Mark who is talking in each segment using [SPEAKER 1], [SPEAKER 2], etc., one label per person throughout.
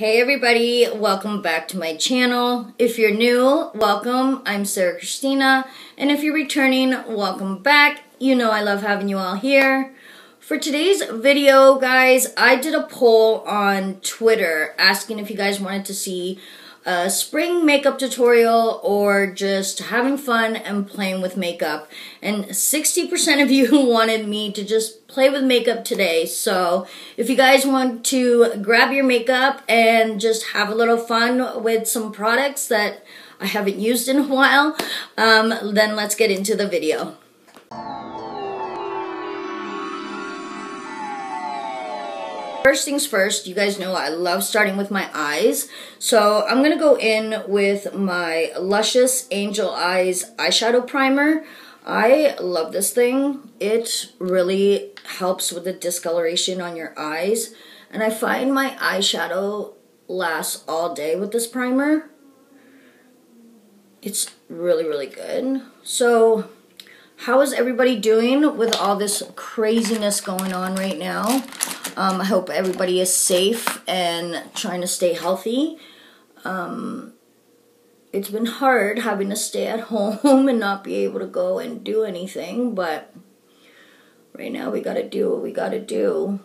[SPEAKER 1] Hey everybody, welcome back to my channel. If you're new, welcome. I'm Sara Cristina. And if you're returning, welcome back. You know I love having you all here. For today's video, guys, I did a poll on Twitter asking if you guys wanted to see a spring makeup tutorial or just having fun and playing with makeup. And 60% of you wanted me to just play with makeup today. So if you guys want to grab your makeup and just have a little fun with some products that I haven't used in a while, um, then let's get into the video. First things first, you guys know I love starting with my eyes. So I'm going to go in with my Luscious Angel Eyes Eyeshadow Primer. I love this thing. It really helps with the discoloration on your eyes. And I find my eyeshadow lasts all day with this primer. It's really, really good. So how is everybody doing with all this craziness going on right now? Um, I hope everybody is safe and trying to stay healthy. Um, it's been hard having to stay at home and not be able to go and do anything, but right now we gotta do what we gotta do.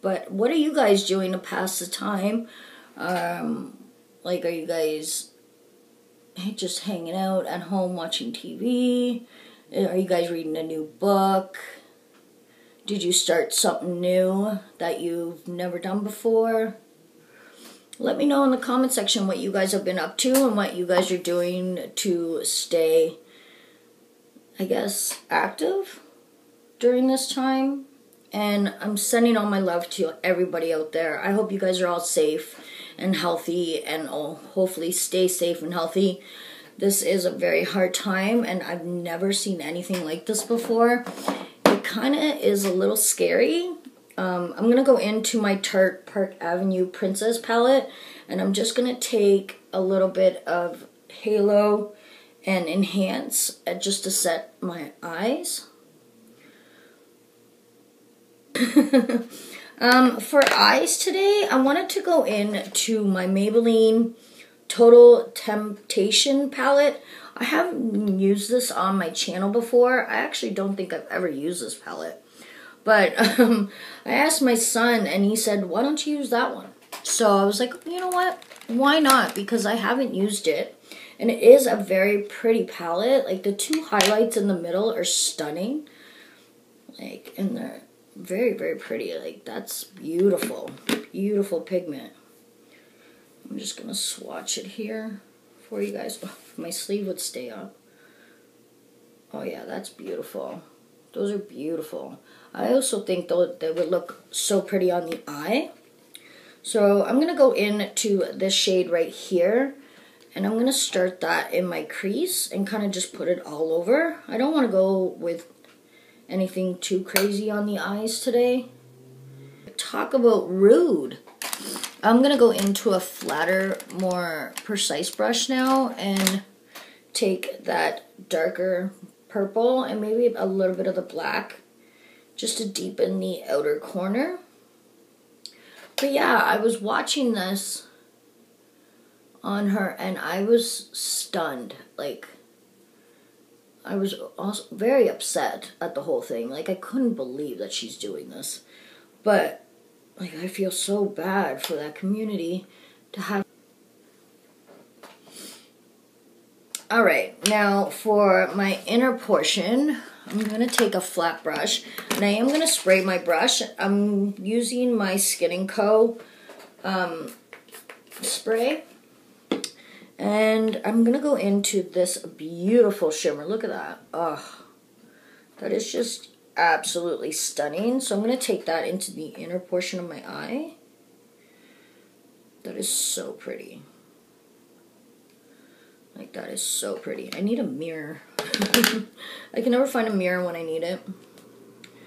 [SPEAKER 1] But what are you guys doing to pass the time? Um, like, are you guys just hanging out at home watching TV? Are you guys reading a new book? Did you start something new that you've never done before? Let me know in the comment section what you guys have been up to and what you guys are doing to stay, I guess, active during this time. And I'm sending all my love to everybody out there. I hope you guys are all safe and healthy and oh, hopefully stay safe and healthy. This is a very hard time and I've never seen anything like this before kind of is a little scary. Um, I'm going to go into my Tarte Park Avenue Princess palette and I'm just going to take a little bit of Halo and Enhance just to set my eyes. um, for eyes today, I wanted to go into my Maybelline Total Temptation palette. I haven't used this on my channel before. I actually don't think I've ever used this palette. But um, I asked my son, and he said, why don't you use that one? So I was like, you know what? Why not? Because I haven't used it. And it is a very pretty palette. Like, the two highlights in the middle are stunning. Like, and they're very, very pretty. Like, that's beautiful. Beautiful pigment. I'm just going to swatch it here for you guys. Oh, my sleeve would stay up. Oh yeah, that's beautiful. Those are beautiful. I also think though they would look so pretty on the eye. So I'm going to go into this shade right here. And I'm going to start that in my crease and kind of just put it all over. I don't want to go with anything too crazy on the eyes today. Talk about rude. I'm going to go into a flatter, more precise brush now and take that darker purple and maybe a little bit of the black just to deepen the outer corner. But yeah, I was watching this on her and I was stunned. Like, I was also very upset at the whole thing. Like, I couldn't believe that she's doing this. But like I feel so bad for that community to have. All right now for my inner portion I'm gonna take a flat brush. And I am gonna spray my brush. I'm using my Skin & Co um, spray. And I'm gonna go into this beautiful shimmer. Look at that. Oh that is just absolutely stunning. So I'm going to take that into the inner portion of my eye. That is so pretty. Like, that is so pretty. I need a mirror. I can never find a mirror when I need it.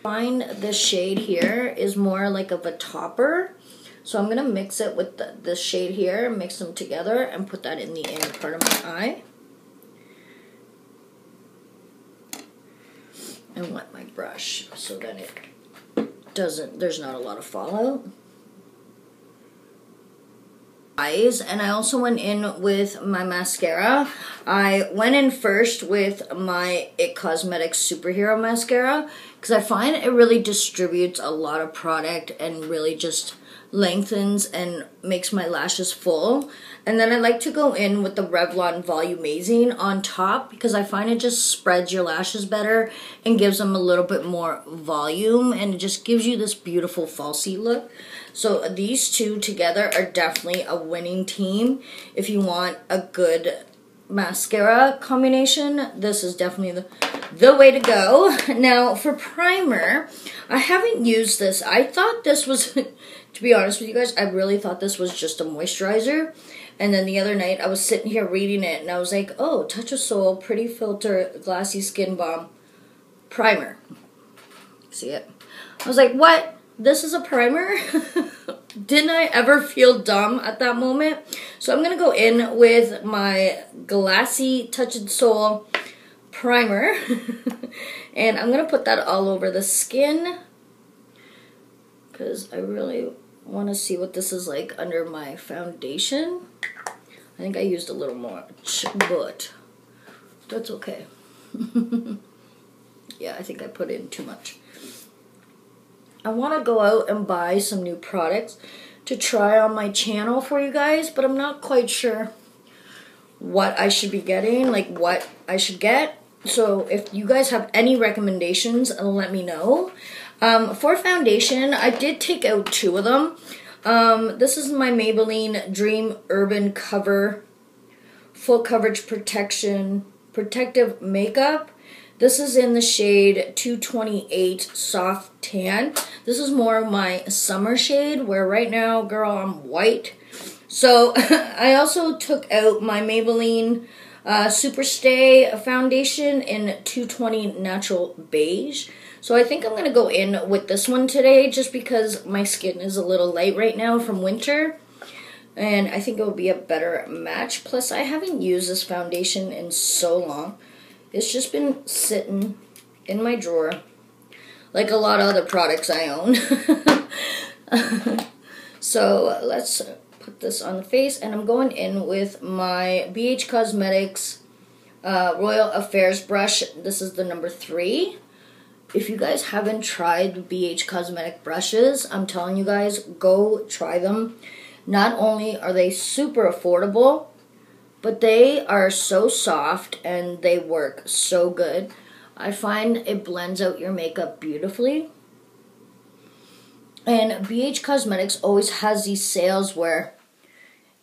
[SPEAKER 1] Find this shade here is more like of a topper. So I'm going to mix it with the, this shade here, mix them together, and put that in the inner part of my eye. And wet my brush so that it doesn't, there's not a lot of fallout. eyes and I also went in with my mascara. I went in first with my IT Cosmetics Superhero Mascara because I find it really distributes a lot of product and really just lengthens and makes my lashes full. And then I like to go in with the Revlon Volumizing on top because I find it just spreads your lashes better and gives them a little bit more volume and it just gives you this beautiful falsie look. So these two together are definitely a winning team. If you want a good mascara combination, this is definitely the, the way to go. Now for primer, I haven't used this. I thought this was, to be honest with you guys, I really thought this was just a moisturizer. And then the other night I was sitting here reading it and I was like, oh, Touch in Sol, Pretty Filter, Glassy Skin Balm, Primer. See it? I was like, what? this is a primer. Didn't I ever feel dumb at that moment? So I'm going to go in with my Glassy Touch in Sol primer. and I'm going to put that all over the skin. Because I really want to see what this is like under my foundation. I think I used a little more, but that's okay. yeah, I think I put in too much. I want to go out and buy some new products to try on my channel for you guys, but I'm not quite sure what I should be getting, like what I should get. So if you guys have any recommendations, let me know. Um, for foundation, I did take out two of them. Um, this is my Maybelline Dream Urban Cover Full Coverage Protection Protective Makeup. This is in the shade 228 Soft Tan. This is more of my summer shade, where right now, girl, I'm white. So I also took out my Maybelline uh, Superstay foundation in 220 Natural Beige. So I think I'm going to go in with this one today just because my skin is a little light right now from winter. And I think it will be a better match. Plus, I haven't used this foundation in so long. It's just been sitting in my drawer like a lot of other products I own. so let's put this on the face and I'm going in with my BH Cosmetics uh, Royal Affairs brush. This is the number three. If you guys haven't tried BH Cosmetic brushes, I'm telling you guys, go try them. Not only are they super affordable, but they are so soft and they work so good. I find it blends out your makeup beautifully. And BH Cosmetics always has these sales where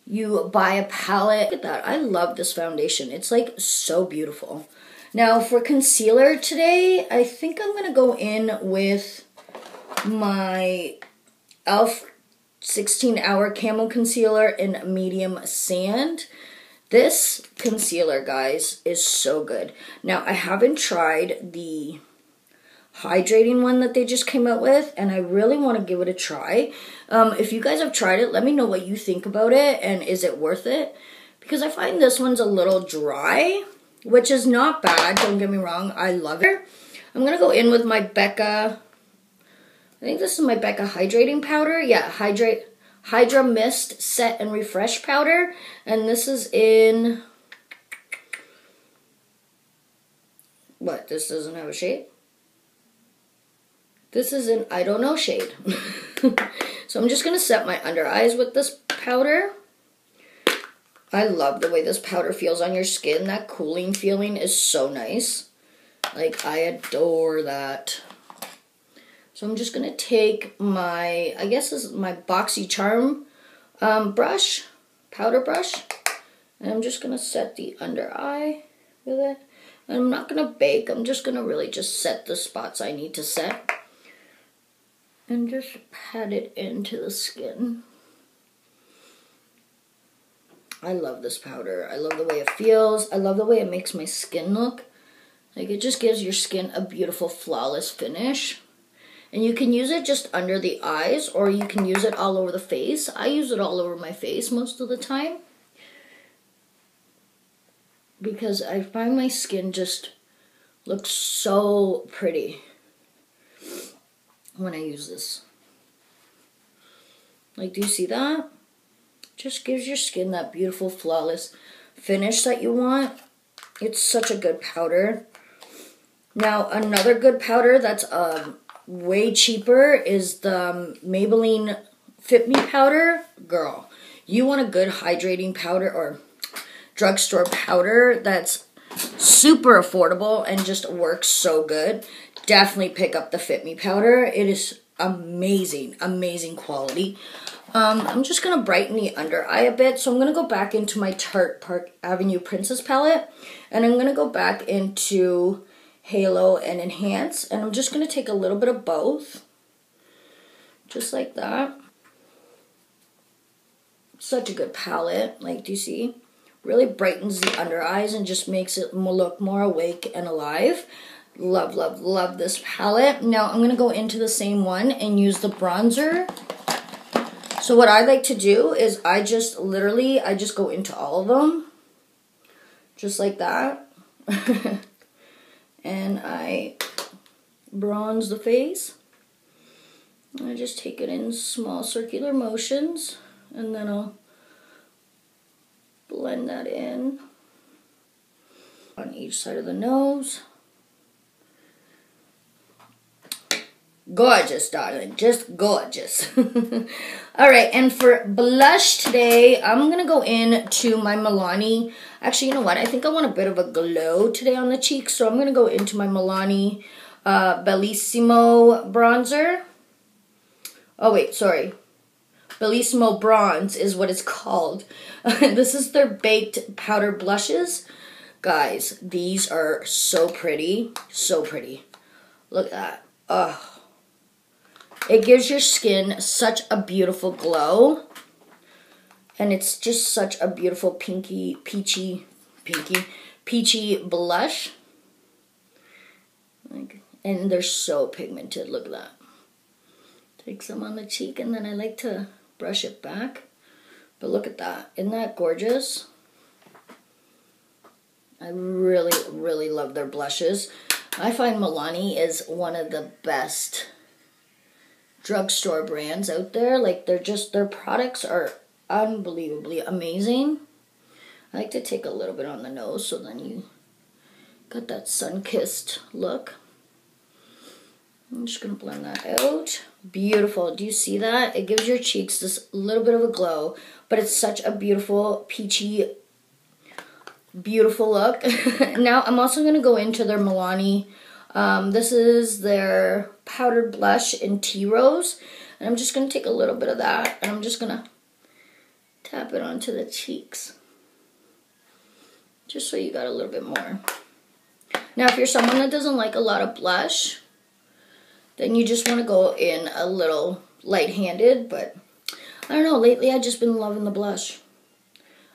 [SPEAKER 1] you buy a palette. Look at that. I love this foundation. It's like so beautiful. Now for concealer today, I think I'm going to go in with my e.l.f. 16 Hour Camo Concealer in Medium Sand. This concealer, guys, is so good. Now, I haven't tried the hydrating one that they just came out with, and I really want to give it a try. Um, if you guys have tried it, let me know what you think about it, and is it worth it? Because I find this one's a little dry, which is not bad, don't get me wrong. I love it. I'm going to go in with my Becca, I think this is my Becca hydrating powder. Yeah, hydrate Hydra Mist Set and Refresh Powder. And this is in... What? This doesn't have a shade? This is in I don't know shade. so I'm just going to set my under eyes with this powder. I love the way this powder feels on your skin. That cooling feeling is so nice. Like, I adore that. So I'm just going to take my, I guess this is my BoxyCharm um, brush, powder brush. And I'm just going to set the under eye with it. And I'm not going to bake. I'm just going to really just set the spots I need to set. And just pat it into the skin. I love this powder. I love the way it feels. I love the way it makes my skin look. Like it just gives your skin a beautiful flawless finish. And you can use it just under the eyes or you can use it all over the face. I use it all over my face most of the time. Because I find my skin just looks so pretty when I use this. Like, do you see that? Just gives your skin that beautiful, flawless finish that you want. It's such a good powder. Now, another good powder that's um, way cheaper is the um, Maybelline Fit Me powder. Girl, you want a good hydrating powder or drugstore powder that's super affordable and just works so good. Definitely pick up the Fit Me powder. It is amazing, amazing quality. Um, I'm just going to brighten the under eye a bit. So I'm going to go back into my Tarte Park Avenue Princess palette. And I'm going to go back into Halo and Enhance. And I'm just going to take a little bit of both. Just like that. Such a good palette. Like, do you see? Really brightens the under eyes and just makes it look more awake and alive. Love, love, love this palette. Now I'm going to go into the same one and use the bronzer. So what I like to do is I just literally, I just go into all of them. Just like that. and I bronze the face. I just take it in small circular motions. And then I'll blend that in on each side of the nose. Gorgeous, darling. Just gorgeous. All right, and for blush today, I'm going to go in to my Milani. Actually, you know what? I think I want a bit of a glow today on the cheeks, so I'm going to go into my Milani uh, Bellissimo bronzer. Oh, wait, sorry. Bellissimo Bronze is what it's called. this is their baked powder blushes. Guys, these are so pretty. So pretty. Look at that. Ugh. It gives your skin such a beautiful glow. And it's just such a beautiful pinky, peachy, pinky, peachy blush. Like, and they're so pigmented. Look at that. Take some on the cheek and then I like to brush it back. But look at that. Isn't that gorgeous? I really, really love their blushes. I find Milani is one of the best drugstore brands out there. Like they're just their products are unbelievably amazing. I like to take a little bit on the nose so then you got that sun-kissed look. I'm just to blend that out. Beautiful. Do you see that? It gives your cheeks this little bit of a glow, but it's such a beautiful, peachy, beautiful look. now, I'm also to go into their Milani um, this is their powdered blush in Tea Rose. And I'm just going to take a little bit of that and I'm just going to tap it onto the cheeks. Just so you got a little bit more. Now, if you're someone that doesn't like a lot of blush, then you just want to go in a little light-handed. But I don't know, lately I've just been loving the blush.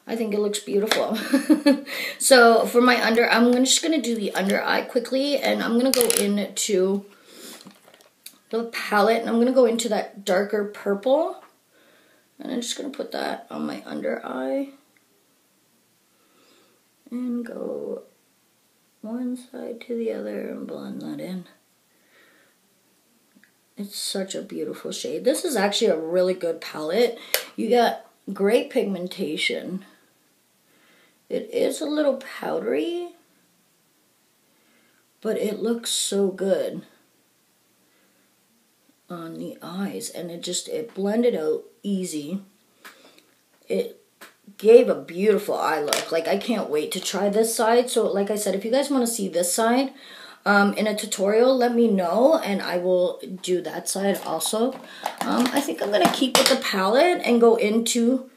[SPEAKER 1] I think it looks beautiful. so for my under, I'm just going to do the under eye quickly. And I'm going to go into the palette. And I'm going to go into that darker purple. And I'm just going to put that on my under eye. And go one side to the other and blend that in. It's such a beautiful shade. This is actually a really good palette. You got great pigmentation. It is a little powdery, but it looks so good on the eyes and it just it blended out easy. It gave a beautiful eye look. Like I can't wait to try this side. So like I said if you guys want to see this side um, in a tutorial let me know and I will do that side also. Um, I think I'm gonna keep with the palette and go into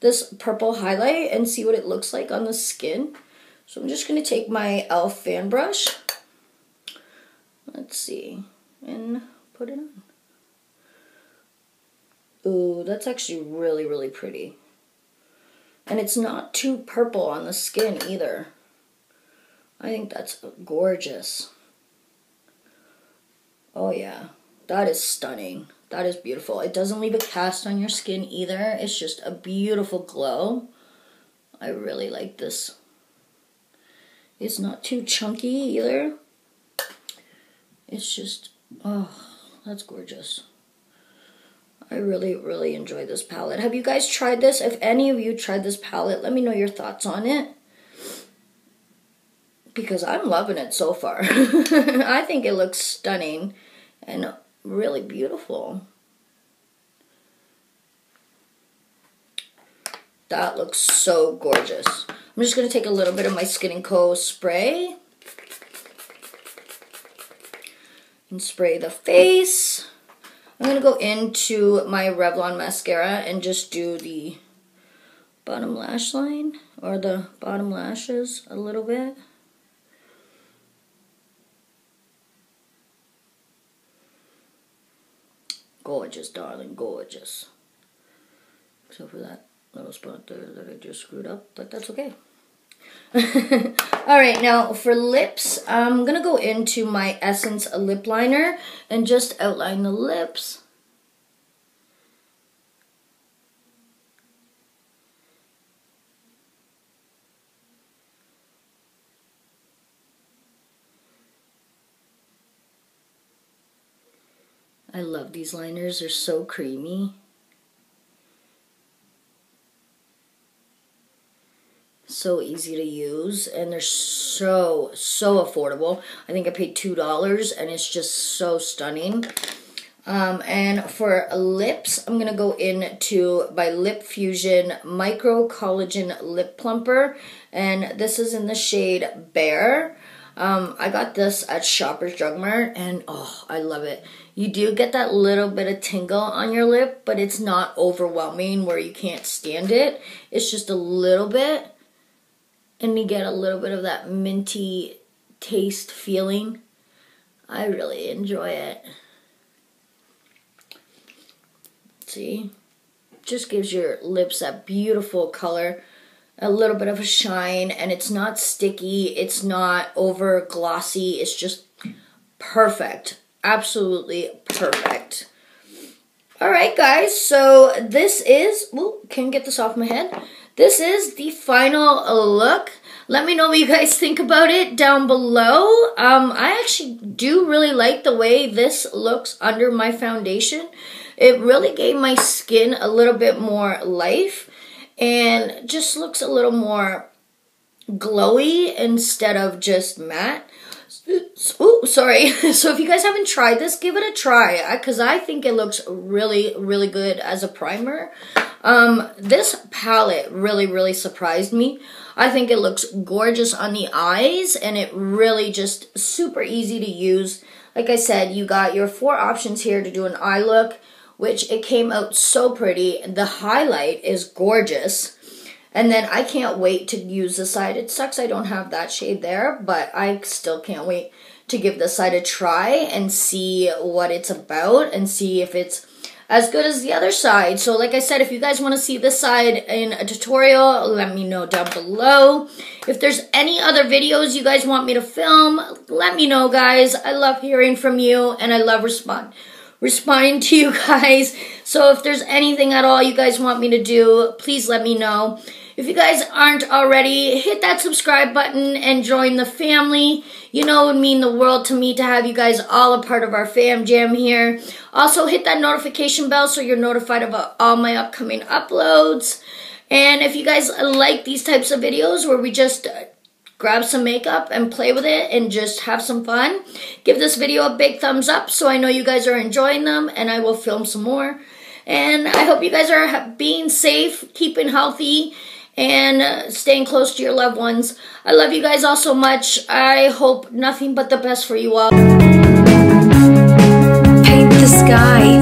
[SPEAKER 1] this purple highlight and see what it looks like on the skin. So I'm just going to take my e.l.f. fan brush. Let's see. And put it on. Ooh, that's actually really, really pretty. And it's not too purple on the skin either. I think that's gorgeous. Oh yeah, that is stunning. That is beautiful. It doesn't leave a cast on your skin either. It's just a beautiful glow. I really like this. It's not too chunky either. It's just, oh, that's gorgeous. I really, really enjoy this palette. Have you guys tried this? If any of you tried this palette, let me know your thoughts on it. Because I'm loving it so far. I think it looks stunning and really beautiful. That looks so gorgeous. I'm just going to take a little bit of my Skin & Co. spray. And spray the face. I'm going to go into my Revlon mascara and just do the bottom lash line or the bottom lashes a little bit. Gorgeous, darling, gorgeous. Except for that little spot there that I just screwed up, but that's okay. Alright, now for lips, I'm going to go into my Essence lip liner and just outline the lips. I love these liners, they're so creamy. so easy to use and they're so so affordable. I think i paid two dollars and it's just so stunning. Um, and for lips i'm gonna go into by lip fusion micro collagen lip plumper and this is in the shade bare um, I got this at Shoppers Drug Mart and oh, I love it. You do get that little bit of tingle on your lip, but it's not overwhelming where you can't stand it. It's just a little bit and you get a little bit of that minty taste feeling. I really enjoy it. See? Just gives your lips that beautiful color, a little bit of a shine, and it's not sticky, it's not over glossy, it's just perfect. Absolutely perfect. Alright guys, so this is, well, can't get this off my head. This is the final look. Let me know what you guys think about it down below. Um, I actually do really like the way this looks under my foundation. It really gave my skin a little bit more life and just looks a little more glowy instead of just matte. Oh, sorry. so if you guys haven't tried this, give it a try because I think it looks really, really good as a primer. Um, this palette really, really surprised me. I think it looks gorgeous on the eyes and it really just super easy to use. Like I said, you got your four options here to do an eye look, which it came out so pretty. The highlight is gorgeous. And then I can't wait to use the side. It sucks I don't have that shade there, but I still can't wait to give the side a try and see what it's about and see if it's as good as the other side. So like I said, if you guys want to see this side in a tutorial, let me know down below. If there's any other videos you guys want me to film, let me know guys. I love hearing from you and I love respond responding to you guys. So if there's anything at all you guys want me to do, please let me know. If you guys aren't already, hit that subscribe button and join the family. You know it would mean the world to me to have you guys all a part of our fam jam here. Also, hit that notification bell so you're notified about all my upcoming uploads. And if you guys like these types of videos where we just grab some makeup and play with it and just have some fun, give this video a big thumbs up so I know you guys are enjoying them and I will film some more. And I hope you guys are being safe, keeping healthy, and uh, staying close to your loved ones. I love you guys all so much. I hope nothing but the best for you all. Paint the sky.